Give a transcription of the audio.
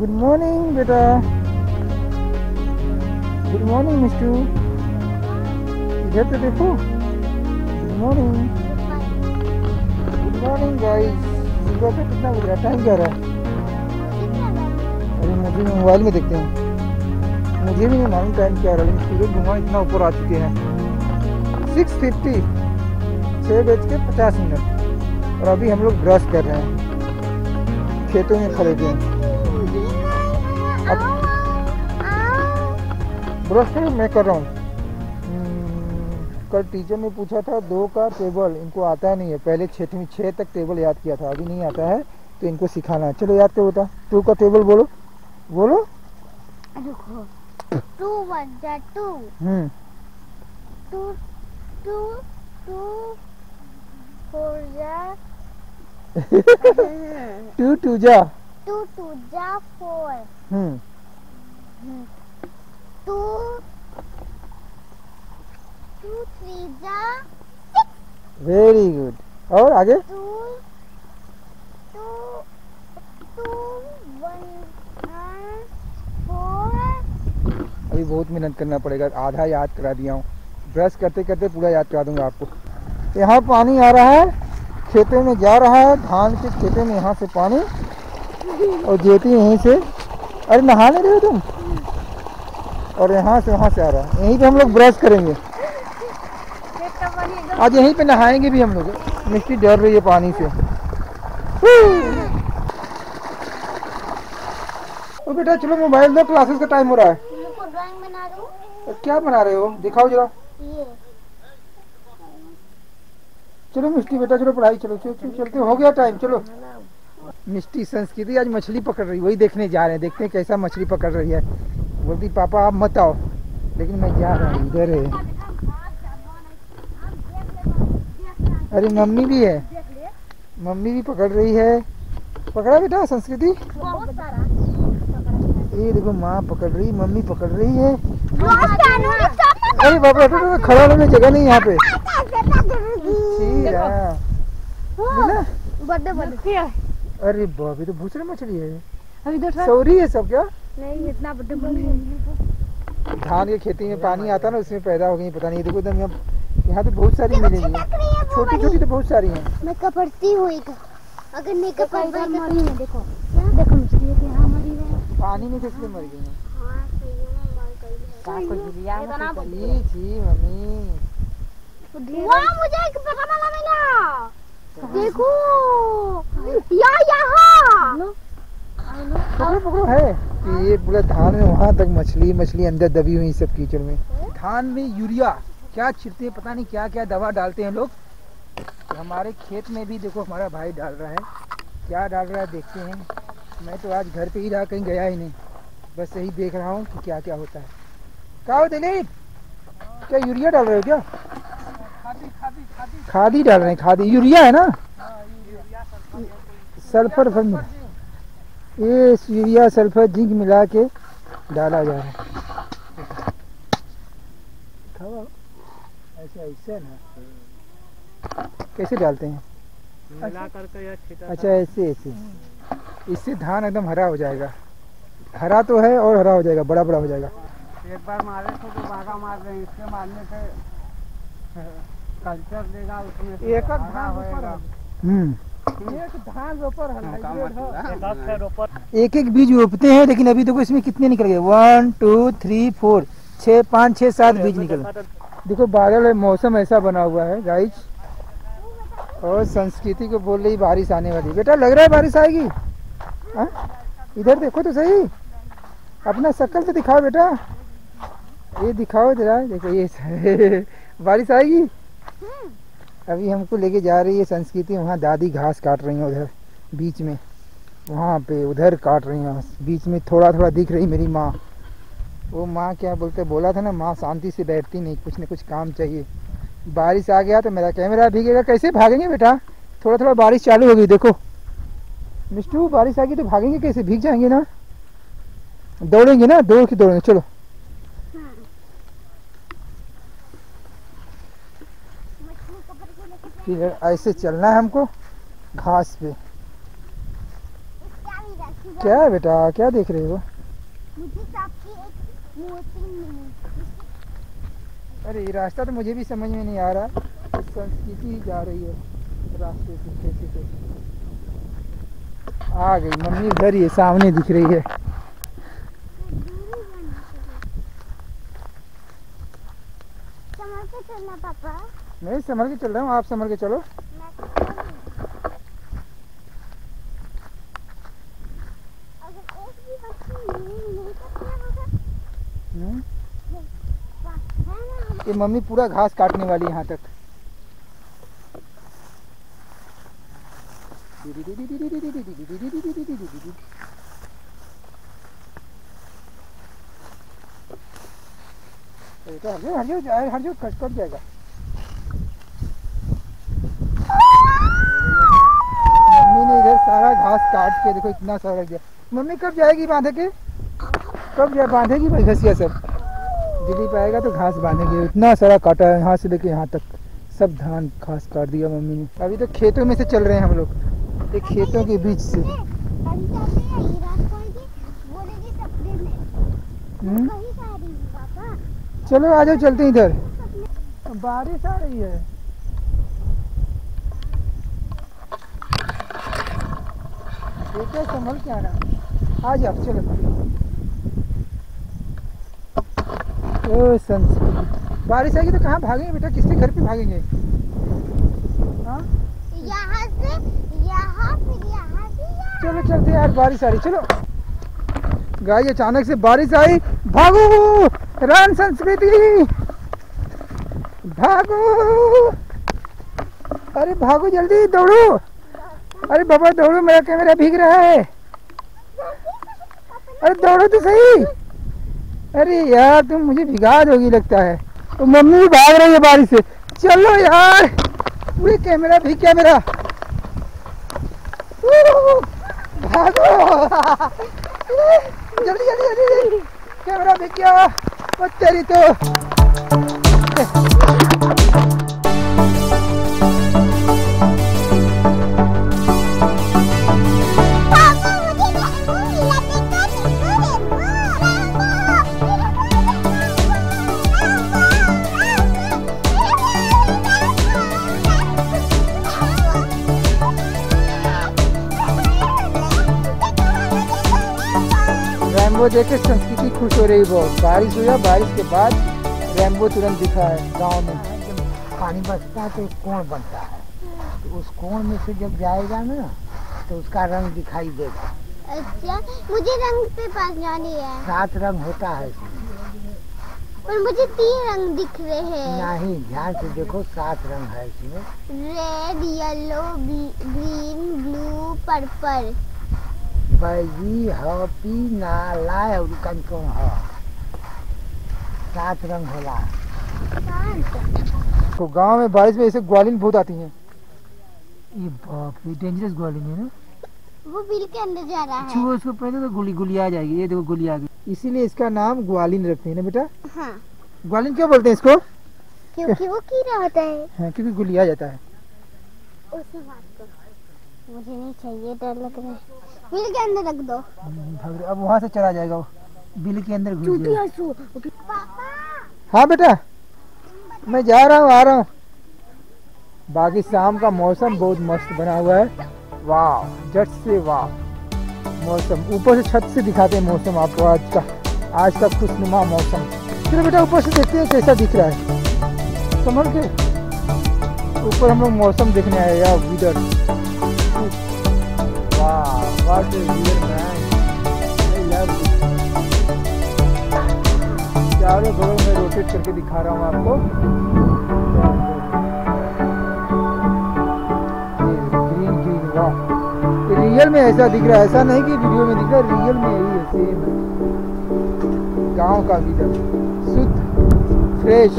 Good morning बेटा good morning मिस्टू इधर तो देखो good morning good morning guys सुबह का कितना बज रहा टाइम क्या रहा है अरे, मुझे मोबाइल में देखते हैं। मुझे भी नहीं मालूम टाइम क्या रहा लेकिन सूरज भगवान इतना ऊपर आ चुके हैं। सिक्स फिफ्टी छः बज के पचास मिनट। और अभी हम लोग ब्रश कर रहे हैं। खेतों में खड़े हुए हैं। ब्रश तो मैं कर रहा हूँ। हम्म, कल टीचर ने पूछा था दो का टेबल इनको आता नहीं है। पहले छः में छः तक टेबल याद किया था अभी नहीं आता है तो इनको सिखाना है। चलो याद करो बेटा। टू का टेबल बोलो। बोलो। टू वन जा टू। हम्म। टू टू टू फोर जा। टू टू जा। टू टू जा फोर। हम्म। टू टू थ्री जा। वेरी गुड और आगे? Two two two one four. अभी बहुत मेहनत करना पड़ेगा। आधा याद करा दिया हूँ। ब्रश करते करते पूरा याद करा दूँगा आपको। यहाँ पानी आ रहा है। खेतों में जा रहा है। धान के खेतों में यहाँ से पानी। और जेती यहीं से। अरे नहा नहीं रहे हो तुम? और यहाँ से, वहाँ से आ रहा है। यहीं पे हम लोग ब्रश करेंगे। आज यहीं पे नहाएँगे भी हम लोग। मिट्टी डर रही है पानी से। ओ बेटा, चलो मोबाइल दो क्लासेस का टाइम हो रहा है। बना क्या बना रहे हो? दिखाओ जरा। चलो मिस्टी बेटा, चलो पढ़ाई, चलो चलो चलते हो। गया टाइम चलो। मिस्टी संस्कृति, आज मछली पकड़ रही वही देखने जा रहे हैं, देखते हैं कैसा मछली पकड़ रही है। बोलती पापा आप मत आओ लेकिन मैं जा रहा हूँ इधर है। अरे मम्मी भी है। मम्मी भी पकड़ रही है। पकड़ा बेटा संस्कृति? ये देखो माँ पकड़ रही मम्मी पकड़ रही है। अरे बाबा बेटा, खड़ा होने जगह नहीं यहाँ पे। अरे ये तो भूसरे मछली है। सौरी है सब क्या? नहीं इतना धान के खेती में पानी आता ना उसमें पैदा हो गई पता नहीं देखो एकदम यहाँ यहाँ तो बहुत सारी मिलेंगी। छोटी छोटी तो बहुत सारी हैं। मैं कपड़ती हुई अगर नहीं कपड़ मरी है देखो। देखो मछली यहाँ मरी है। पानी में किसलिए मर गई हैं। हाँ सही है मर गई है। मम्मी। वाह मुझे एक मिला देखो। या यहाँ। पकड़ो पकड़ो है। कि ये पूरा धान में वहाँ तक मछली मछली अंदर दबी हुई सब कीचड़ में। धान में यूरिया क्या छिड़ते हैं पता नहीं क्या क्या दवा डालते हैं लोग। हमारे खेत में भी देखो हमारा भाई डाल रहा है। क्या डाल रहा है देखते हैं। मैं तो आज घर पे ही रहा कहीं गया ही नहीं। बस यही देख रहा हूँ कि क्या क्या होता है। क्या हो दिलीप क्या यूरिया डाल रहे हो क्या? खादी डाल रहे हैं खादी। यूरिया है ना? सल्फ़र। फर्म ये यूरिया सल्फ़र जिंक मिला के डाला जा रहा है। ऐसा ऐसे ना। कैसे डालते हैं? अच्छा ऐसे ऐसे। इससे धान एकदम हरा हो जाएगा। हरा तो है और हरा हो जाएगा बड़ा बड़ा हो जाएगा। एक बार मारे थे तो बागा मार रहे हैं इसके मारने से कल्चर देगा उसमें एक धान हम्म। एक एक बीज रोपते हैं, लेकिन अभी देखो इसमें कितने निकल गए? वन टू थ्री फोर छः पाँच छः सात बीज निकल देखो, बादल है मौसम ऐसा बना हुआ है गाइज़ और संस्कृति को बोल रही, बारिश आने वाली। बेटा, लग रहा है बारिश आएगी? हाँ? इधर देखो तो सही। अपना शक्ल तो दिखाओ बेटा। ये दिखाओ जरा, देखो ये बारिश आएगी? अभी हमको लेके जा रही है संस्कृति, वहाँ दादी घास काट रही है उधर, बीच में। वहाँ पे उधर काट रही हैं, बीच में थोड़ा थोड़ा दिख रही मेरी माँ। वो माँ क्या बोलते, बोला था ना, माँ शांति से बैठती नहीं, कुछ न कुछ काम चाहिए। बारिश आ गया तो मेरा कैमरा भीगेगा, कैसे भागेंगे बेटा? थोड़ा थोड़ा बारिश चालू हो गई देखो। मिस्टू बारिश आ गई तो भागेंगे कैसे? भीग जाएँगे ना? दौड़ेंगे ना? दौड़ के दौड़ेंगे, चलो। फिर ऐसे चलना है हमको घास पे। क्या है बेटा? क्या देख रहे हो? मिली। अरे ये रास्ता तो मुझे भी समझ में नहीं आ रहा। संस्कृति ही जा रही है रास्ते से कैसे कैसे? आ गई मम्मी इधर ही है सामने दिख रही है। चलना पापा। मैं संभल के चल रहा हूँ आप संभल के चलो। तो हम्म, ये मम्मी पूरा घास काटने वाली यहाँ तक। हट जाओ हट जाओ जाए हट जाओ कट कट जाएगा मम्मी ने इधर सारा घास काट के देखो इतना सारा रख दिया। मम्मी कब जाएगी बांधे के? कब जाए बांधेगी भाई घसिया सब। दिलीप आएगा तो घास बांधेंगे। इतना सारा काटा है यहाँ से लेके यहाँ तक। सब धान घास काट दिया मम्मी ने। अभी तो खेतों में से चल रहे हैं हम लोग। ये खेतों के बीच से। हम्म, चलो आ जाओ चलते इधर। बारिश आ रही है। बेटा संभल के आना। आ जाओ चलो। ओ संस्कृति। बारिश आएगी तो कहाँ भागेंगे बेटा? किसके घर पे भागेंगे? हाँ? यहाँ से यहाँ फिर यहाँ से चलो चलते यार बारिश आ रही चलो। गाय अचानक से बारिश आई। भागो! रन संस्कृति! भागो! अरे भागो जल्दी दौड़ो। अरे बाबा, दौड़ो, मेरा कैमरा भीग रहा है। अरे दौड़ो तो सही। अरे यार, तुम मुझे भिगा दोगी लगता है। तो मम्मी भी भाग रही है बारिश से। चलो यार, पूरे कैमरा भीग गया मेरा। भागो। जल्दी जल्दी जल्दी कैमरा भी क्या तेरी तो। रैम्बो देख के संस्कृति खुश हो रही बहुत। बारिश हुआ बारिश के बाद रैम्बो तुरंत दिखा है गाँव में। पानी बचता है तो एक कोण बनता है। तो उस कोण में से जब जाएगा ना तो उसका रंग दिखाई देगा। अच्छा मुझे रंग पे पास जानी है। सात रंग होता है इसमें। पर मुझे तीन रंग दिख रहे हैं। नहीं ध्यान से देखो सात रंग है इसमें। Red yellow green blue purple baggy हपी नाला और कंचों ह सात रंग होला तो गाँव में बारिश में ऐसे ग्वालिन बहुत आती हैं ये बाप रे डेंजरस ग्वालिन है ना वो बिल के अंदर जा रहा है। छुओ उसको पहले तो गुली गुली आ जाएगी ये देखो गुली आ गई। इसीलिए इसका नाम ग्वालिन रखते हैं ना बेटा? हाँ। ग्वालिन क्यों बोलते हैं इसको? क्योंकि वो कीड़ा होता है। हाँ, क्योंकि गुली आ जाता है। उसमें बात करो मुझे नहीं चाहिए डर लग रहा है। बिल के अंदर रख दो। भाग अब वहाँ से चला जाएगा वो। बिल के अंदर घुस हाँ बेटा मैं जा रहा हूँ आ रहा हूँ। बाकी शाम का मौसम बहुत मस्त बना हुआ है। वाह जट से वाह। मौसम ऊपर से छत से दिखाते हैं मौसम आपको आज का। आज का खुशनुमा मौसम। चलो बेटा ऊपर से देखते हैं कैसा दिख रहा है। समझ के ऊपर हम लोग मौसम देखने आए यार विदर वाह what is real man I love चारों घरों में रोटेट करके दिखा रहा हूँ आपको। ग्रीन ग्रीन वाह रियल में ऐसा दिख रहा है, ऐसा नहीं कि वीडियो में दिख रहा है रियल में यही है सेम गाँव का विदर शुद्ध फ्रेश